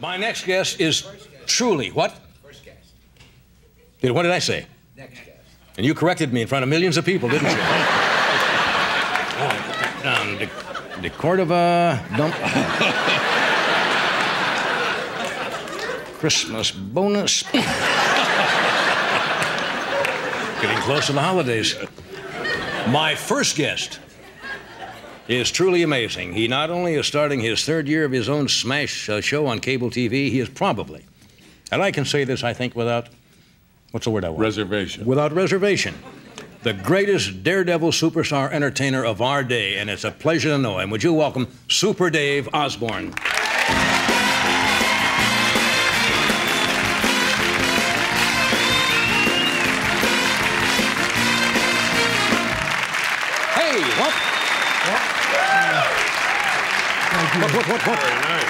My next guest is truly what? First guest. Did, what did I say? Next guest. And you corrected me in front of millions of people, didn't you? um, the, the Cordova dump. Christmas bonus. Getting close to the holidays. My first guest is truly amazing. He not only is starting his third year of his own smash uh, show on cable TV, he is probably, and I can say this, I think, without, what's the word I want? Reservation. Without reservation. The greatest daredevil superstar entertainer of our day, and it's a pleasure to know him. Would you welcome Super Dave Osborne? Hey, what? What, what, what, what? Very nice.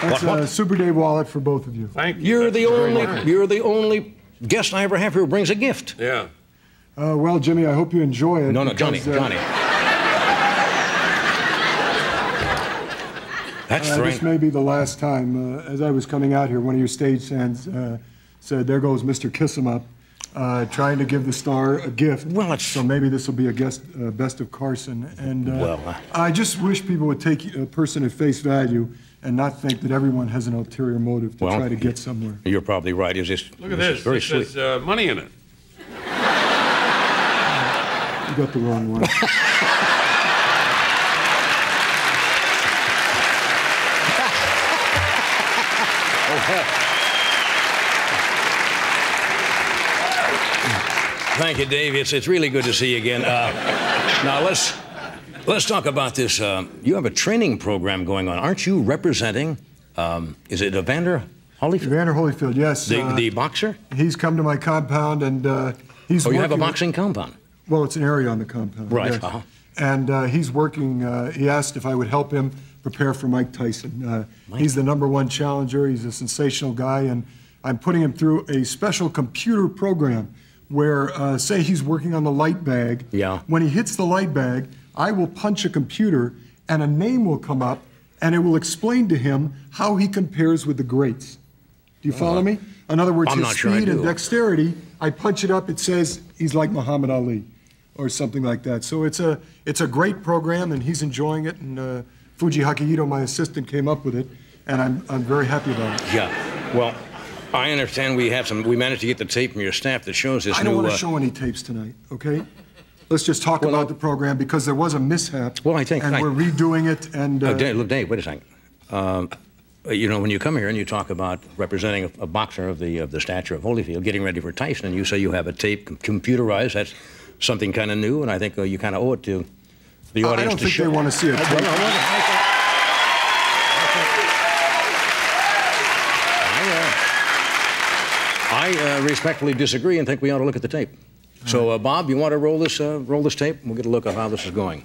That's What, what? a Super Dave wallet for both of you. Thank you. You're That's the only, nice. you're the only guest I ever have here who brings a gift. Yeah. Uh, well, Jimmy, I hope you enjoy it. No, no, Johnny, uh, Johnny. That's Uh, throwing. this may be the last time. Uh, as I was coming out here, one of your stage hands uh, said, "There goes Mr. Kiss 'Em Up," uh, trying to give the star a gift. Well, it's- so maybe this will be a guest, uh, best of Carson. And uh, Well, uh, I just wish people would take a person at face value and not think that everyone has an ulterior motive to Well, try to get somewhere. You're probably right. Is this? Look at this this. very It sweet. says uh, money in it. You got the wrong one. Thank you, Dave. It's, it's really good to see you again. Uh, now let's let's talk about this. Um, you have a training program going on, aren't you? Representing, um, is it Evander Holyfield, Evander Holyfield, yes. the, uh, the boxer? he's come to my compound and uh, he's. Oh, you have a working with- boxing compound. Well, it's an area on the compound. Right, yes. uh-huh. And uh, he's working, uh, he asked if I would help him prepare for Mike Tyson. Uh, He's the number one challenger, he's a sensational guy, and I'm putting him through a special computer program where, uh, say he's working on the light bag. Yeah. When he hits the light bag, I will punch a computer and a name will come up and it will explain to him how he compares with the greats. Do you follow me? In other words. I'm his not sure speed and dexterity, I punch it up, it says he's like Muhammad Ali or something like that. So it's a, it's a great program and he's enjoying it. And uh, Fuji Hakayito, my assistant, came up with it. And I'm, I'm very happy about it. Yeah. Well, I understand we have some. We managed to get the tape from your staff that shows this I don't new. want to uh, show any tapes tonight, okay? Let's just talk Well, about no. the program because there was a mishap. Well, I think- And I- we're redoing it and. Oh, uh, Dave, look, Dave, wait a second. Um, you know, when you come here and you talk about representing a, a boxer of the of the stature of Holyfield, getting ready for Tyson, and you say you have a tape com- computerized, that's something kind of new, and I think uh, you kind of owe it to the audience I don't think show. they want to see it. Well, no, well, I uh, respectfully disagree and think we ought to look at the tape. So, uh, Bob, you want to roll this uh, roll this tape? We'll get a look at how this is going.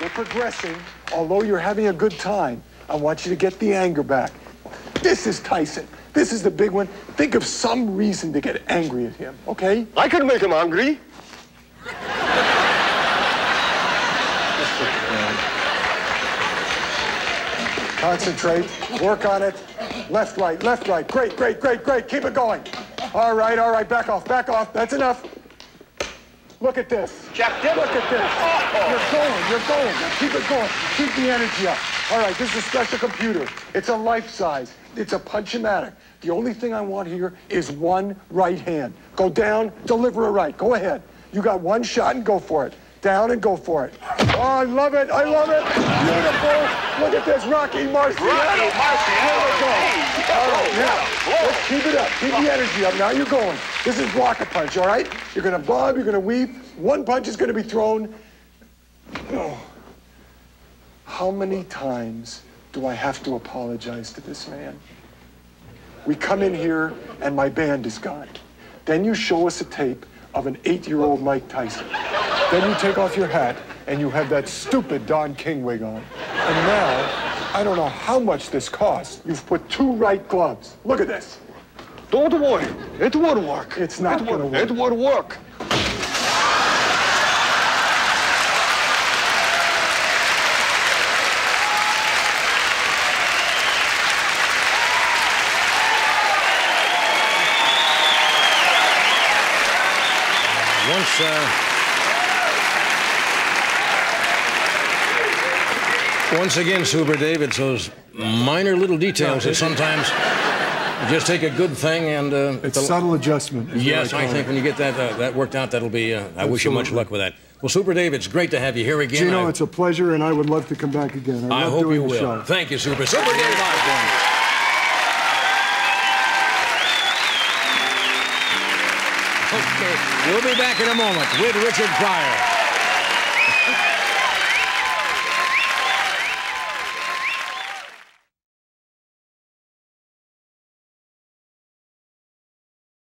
We're progressing. Although you're having a good time, I want you to get the anger back. This is Tyson. This is the big one. Think of some reason to get angry at him, okay? I can make him angry. Concentrate. Work on it. Left, right, left, right. Great, great, great, great. Keep it going. All right, all right. Back off, back off. That's enough. Look at this. It. Look at this. Oh. You're going, you're going. Keep it going. Keep the energy up. All right, this is a special computer. It's a life size. It's a punch-o-matic. The only thing I want here is one right hand. Go down, deliver a right. Go ahead. You got one shot and go for it. Down and go for it. Oh, I love it. I love it. Beautiful. Look at this. Rocky Marciano. Rocky Marciano. There we go. All right, now, let's keep it up. Keep the energy up. Now you're going. This is block a punch, all right? You're going to bob, you're going to weave. One punch is going to be thrown. Oh. How many times do I have to apologize to this man? We come in here and my band is gone. Then you show us a tape of an eight-year-old Mike Tyson. Then you take off your hat and you have that stupid Don King wig on. And now, I don't know how much this costs. You've put two right gloves. Look at this. Don't worry. It will work. It's not it gonna work. It would work. Once, uh... once again, Super Dave, it's those minor little details that sometimes just take a good thing and. Uh, It's subtle adjustment. Yes, what I think it. when you get that uh, that worked out, that'll be. Uh, I wish you much luck with that. Well, Super Dave, it's great to have you here again. Gino, I, it's a pleasure, and I would love to come back again. I, I love hope doing you will. show. Thank you, Super. Super Dave Osborne. Okay, we'll be back in a moment with Richard Pryor.